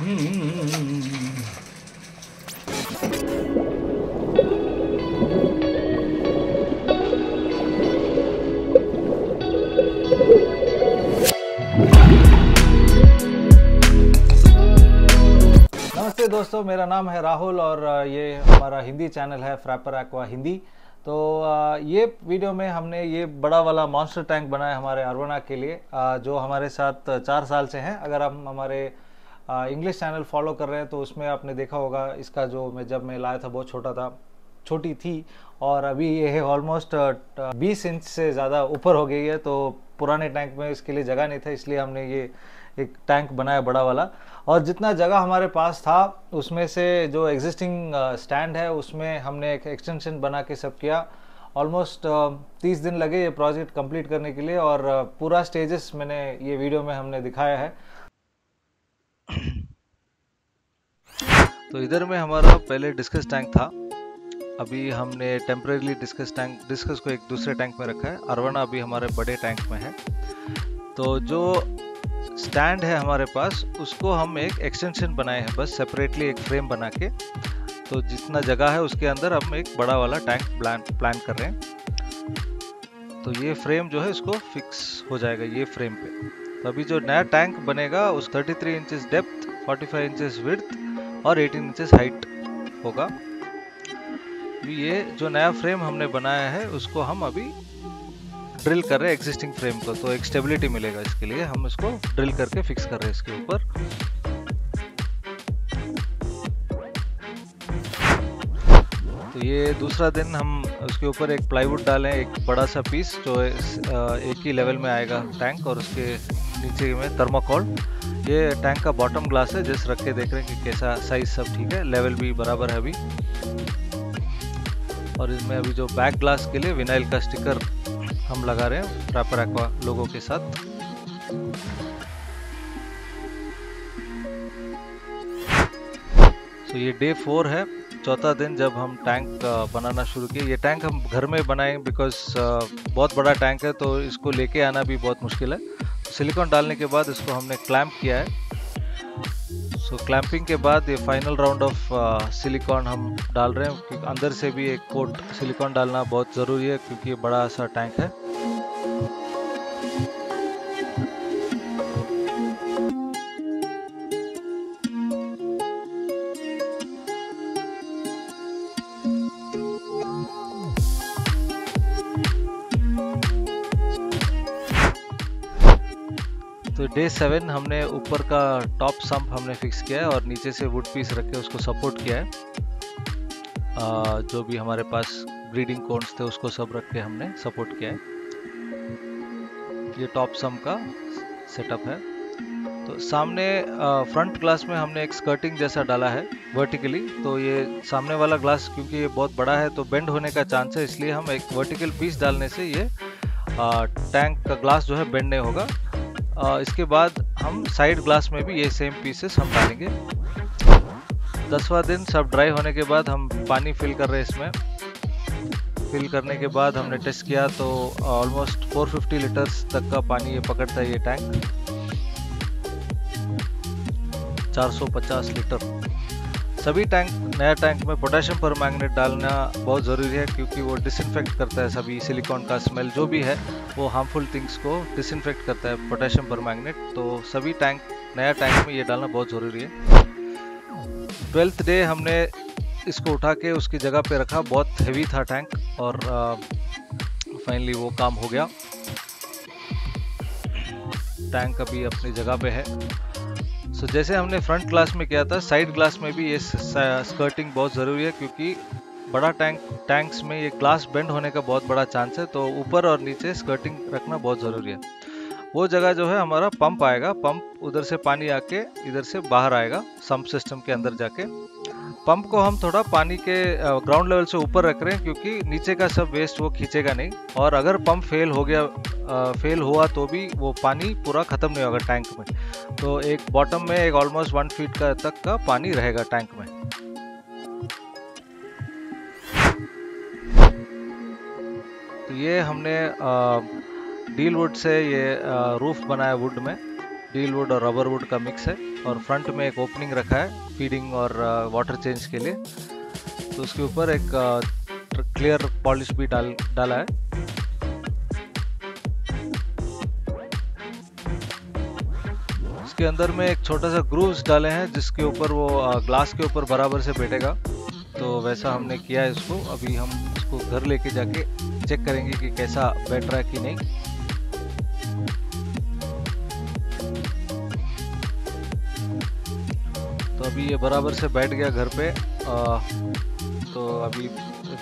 नमस्ते दोस्तों, मेरा नाम है राहुल और ये हमारा हिंदी चैनल है फ्रैपर एक्वा हिंदी तो ये वीडियो में हमने ये बड़ा वाला मॉन्स्टर टैंक बनाया हमारे अरवना के लिए जो हमारे साथ चार साल से हैं। अगर हम हमारे इंग्लिश चैनल फॉलो कर रहे हैं तो उसमें आपने देखा होगा, इसका जो मैं, जब मैं लाया था, बहुत छोटा था, छोटी थी, और अभी ये है ऑलमोस्ट बीस इंच से ज़्यादा ऊपर हो गई है तो पुराने टैंक में इसके लिए जगह नहीं था, इसलिए हमने ये एक टैंक बनाया बड़ा वाला। और जितना जगह हमारे पास था, उसमें से जो एग्जिस्टिंग स्टैंड है, उसमें हमने एक एक्सटेंशन बना के सब किया। ऑलमोस्ट तीस दिन लगे ये प्रोजेक्ट कंप्लीट करने के लिए, और पूरा स्टेजेस मैंने ये वीडियो में हमने दिखाया है। तो इधर में हमारा पहले डिस्कस टैंक था। अभी हमने टेम्परेली डिस्कस टैंक, डिस्कस को एक दूसरे टैंक में रखा है। अरवना अभी हमारे बड़े टैंक में है। तो जो स्टैंड है हमारे पास, उसको हम एक एक्सटेंशन बनाए हैं बस सेपरेटली एक फ्रेम बना के। तो जितना जगह है उसके अंदर हम एक बड़ा वाला टैंक प्लान प्लान कर रहे हैं। तो ये फ्रेम जो है इसको फिक्स हो जाएगा ये फ्रेम पे। तो अभी जो नया टैंक बनेगा, उस 33 इंचेस डेप्थ 45 इंचेस विड्थ और 18 इंचेस हाइट होगा। ये जो नया फ्रेम हमने बनाया है, उसको हम अभी ड्रिल कर रहे हैं एग्जिस्टिंग फ्रेम को। तो एक स्टेबिलिटी मिलेगा इसके लिए। हम इसको ड्रिल करके फिक्स कर रहे हैं इसके ऊपर। तो ये दूसरा दिन हम उसके ऊपर एक प्लाईवुड डालें, एक बड़ा सा पीस जो एक ही लेवल में आएगा टैंक और उसके नीचे में थर्माकोल ये टैंक का बॉटम ग्लास है जस्ट रख के देख रहे हैं कि कैसा साइज़ सब ठीक है लेवल भी बराबर है अभी। और इसमें अभी जो बैक ग्लास के लिए विनाइल का स्टिकर हम लगा रहे हैं प्रॉपर एक्वा लोगों के साथ। तो ये डे फोर है, चौथा दिन जब हम टैंक बनाना शुरू किए। ये टैंक हम घर में बनाए बिकॉज़ बहुत बड़ा टैंक है तो इसको लेके आना भी बहुत मुश्किल है। सिलिकॉन डालने के बाद इसको हमने क्लैंप किया है। सो so, क्लैंपिंग के बाद ये फाइनल राउंड ऑफ़ सिलिकॉन हम डाल रहे हैं क्योंकि अंदर से भी एक कोट सिलिकॉन डालना बहुत ज़रूरी है क्योंकि ये बड़ा सा टैंक है। तो डे सेवन हमने ऊपर का टॉप सम्प हमने फिक्स किया है और नीचे से वुड पीस रख के उसको सपोर्ट किया है। आ, जो भी हमारे पास ब्रीडिंग कोन्स थे उसको सब रख के हमने सपोर्ट किया है। ये टॉप सम का सेटअप है। तो सामने फ्रंट ग्लास में हमने एक स्कर्टिंग जैसा डाला है वर्टिकली तो ये सामने वाला ग्लास क्योंकि ये बहुत बड़ा है तो बेंड होने का चांस है इसलिए हम एक वर्टिकल पीस डालने से ये टैंक का ग्लास जो है बेंड नहीं होगा। इसके बाद हम साइड ग्लास में भी ये सेम पीसेस हम डालेंगे। दसवा दिन सब ड्राई होने के बाद हम पानी फिल कर रहे हैं इसमें। फिल करने के बाद हमने टेस्ट किया तो ऑलमोस्ट 450 लीटर्स तक का पानी ये पकड़ता है ये टैंक 450 लीटर सभी टैंक नया टैंक में पोटेशियम पर मैग्नेट डालना बहुत ज़रूरी है क्योंकि वो डिसइंफेक्ट करता है सभी सिलिकॉन का स्मेल जो भी है, वो हार्मफुल थिंग्स को डिसइंफेक्ट करता है पोटेशियम पर मैग्नेट तो सभी टैंक नया टैंक में ये डालना बहुत ज़रूरी है। ट्वेल्थ डे हमने इसको उठा के उसकी जगह पे रखा, बहुत हेवी था टैंक और फाइनली वो काम हो गया। टैंक अभी अपनी जगह पे है। सो so, जैसे हमने फ्रंट ग्लास में किया था साइड ग्लास में भी ये स्कर्टिंग बहुत ज़रूरी है क्योंकि बड़ा टैंक टैंक्स में ये ग्लास बेंड होने का बहुत बड़ा चांस है तो ऊपर और नीचे स्कर्टिंग रखना बहुत ज़रूरी है। वो जगह जो है हमारा पंप आएगा पंप उधर से पानी आके इधर से बाहर आएगा सम्प सिस्टम के अंदर जाके। पंप को हम थोड़ा पानी के ग्राउंड लेवल से ऊपर रख रहे हैं क्योंकि नीचे का सब वेस्ट वो खींचेगा नहीं। और अगर पंप फेल हो गया फेल हुआ तो भी वो पानी पूरा ख़त्म नहीं होगा टैंक में। तो एक बॉटम में एक ऑलमोस्ट वन फीट का तक का पानी रहेगा टैंक में। तो ये हमने डील वुड से ये रूफ बनाया वुड में। डील वुड और रबर वुड का मिक्स है। और फ्रंट में एक ओपनिंग रखा है फीडिंग और वाटर चेंज के लिए। तो उसके ऊपर एक क्लियर पॉलिश भी डाल, डाला है। उसके अंदर में एक छोटा सा ग्रूव्स डाले हैं, जिसके ऊपर वो ग्लास के ऊपर बराबर से बैठेगा। तो वैसा हमने किया है इसको। अभी हम इसको घर लेके जाके चेक करेंगे कि कैसा बैठ रहा है कि नहीं। तो अभी ये बराबर से बैठ गया घर पे आ, तो अभी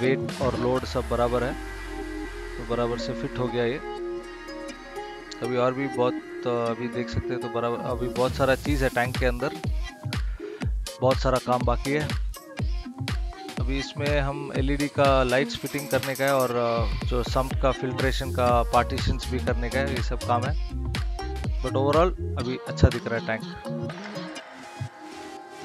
वेट और लोड सब बराबर है तो बराबर से फिट हो गया ये। अभी और भी बहुत अभी देख सकते हैं तो बराबर अभी बहुत सारा चीज़ है टैंक के अंदर बहुत सारा काम बाकी है। अभी इसमें हम एलईडी का लाइट्स फिटिंग करने का है और जो सम्प का फिल्ट्रेशन का पार्टीशंस भी करने का है ये सब काम है। बट ओवरऑल अभी अच्छा दिख रहा है टैंक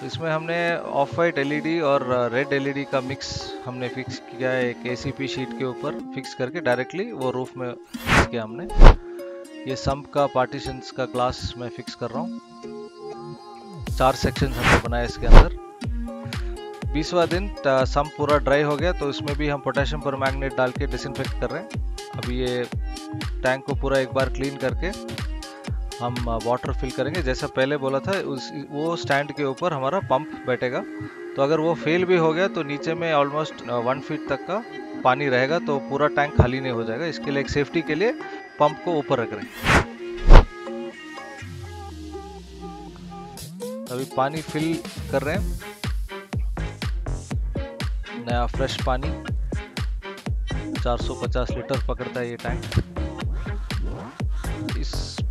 इसमें हमने ऑफ़ वाइट एलईडी और रेड एलईडी का मिक्स हमने फिक्स किया है एक एसीपी शीट के ऊपर। फिक्स करके डायरेक्टली वो रूफ में फिक्स किया हमने। ये सम्प का पार्टीशंस का ग्लास मैं फिक्स कर रहा हूँ। चार सेक्शन हमने बनाए इसके अंदर। बीसवा दिन सम्प पूरा ड्राई हो गया तो इसमें भी हम पोटेशियम पर मैग्नेट डाल के डिसइनफेक्ट कर रहे हैं। अभी ये टैंक को पूरा एक बार क्लीन करके हम वाटर फिल करेंगे। जैसा पहले बोला था, उस, वो स्टैंड के ऊपर हमारा पंप बैठेगा। तो अगर वो फेल भी हो गया तो नीचे में ऑलमोस्ट वन फीट तक का पानी रहेगा तो पूरा टैंक खाली नहीं हो जाएगा। इसके लिए एक सेफ्टी के लिए पंप को ऊपर रख रहे हैं। अभी पानी फिल कर रहे हैं। नया फ्रेश पानी। 450 लीटर पकड़ता है ये टैंक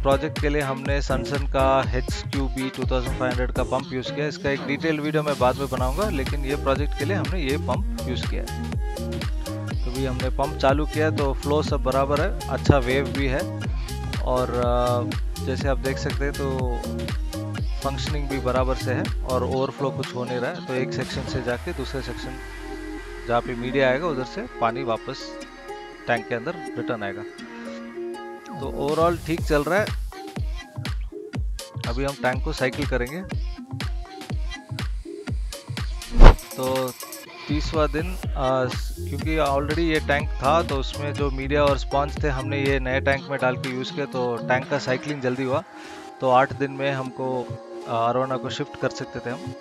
प्रोजेक्ट के लिए हमने सनसन का एच क्यू बी टू का पंप यूज़ किया। इसका एक डिटेल वीडियो मैं बाद में बनाऊँगा, लेकिन ये प्रोजेक्ट के लिए हमने ये पंप यूज़ किया तो भी हमने पंप चालू किया तो फ्लो सब बराबर है अच्छा वेव भी है। और जैसे आप देख सकते हैं तो फंक्शनिंग भी बराबर से है, और ओवरफ्लो कुछ हो नहीं रहा है। तो एक सेक्शन से जाके दूसरे सेक्शन जहाँ पे मीडिया आएगा, उधर से पानी वापस टैंक के अंदर रिटर्न आएगा। तो ओवरऑल ठीक चल रहा है। अभी हम टैंक को साइकिल करेंगे। तो तीसवा दिन आ, क्योंकि ऑलरेडी ये टैंक था तो उसमें जो मीडिया और स्पॉन्ज थे हमने ये नए टैंक में डाल के यूज़ किया तो टैंक का साइकिलिंग जल्दी हुआ। तो आठ दिन में हमको अरोना को शिफ्ट कर सकते थे हम।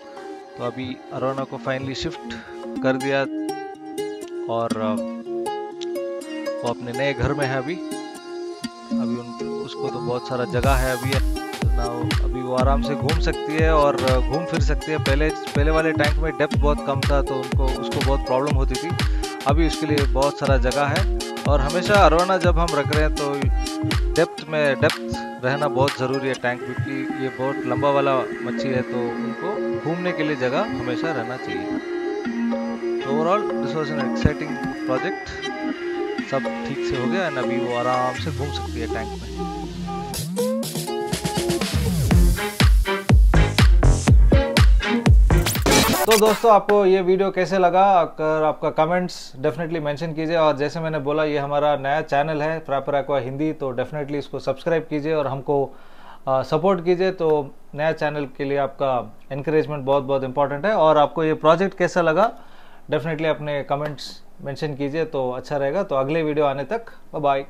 तो अभी अरोना को फाइनली शिफ्ट कर दिया और वो अपने नए घर में है अभी। अभी उन, उसको तो बहुत सारा जगह है अभी ना अभी वो आराम से घूम सकती है और घूम फिर सकती है। पहले पहले वाले टैंक में डेप्थ बहुत कम था तो उनको, उसको बहुत प्रॉब्लम होती थी। अभी उसके लिए बहुत सारा जगह है और हमेशा अरोना जब हम रख रहे हैं तो डेप्थ में डेप्थ रहना बहुत ज़रूरी है टैंक क्योंकि ये बहुत लंबा वाला मच्छी है तो उनको घूमने के लिए जगह हमेशा रहना चाहिए। Overall this was an exciting project सब ठीक से हो गया एंड अभी वो आराम से घूम सकती है टैंक में। तो दोस्तों, आपको ये वीडियो कैसे लगा? अगर आपका कमेंट्स डेफिनेटली मेंशन कीजिए, और जैसे मैंने बोला, ये हमारा नया चैनल है फ्रापर एक्वा हिंदी तो डेफिनेटली इसको सब्सक्राइब कीजिए और हमको सपोर्ट कीजिए। तो नया चैनल के लिए आपका इनक्रेजमेंट बहुत बहुत इंपॉर्टेंट है। और आपको ये प्रोजेक्ट कैसा लगा? डेफिनेटली अपने कमेंट्स मेंशन कीजिए तो अच्छा रहेगा। तो अगले वीडियो आने तक बाय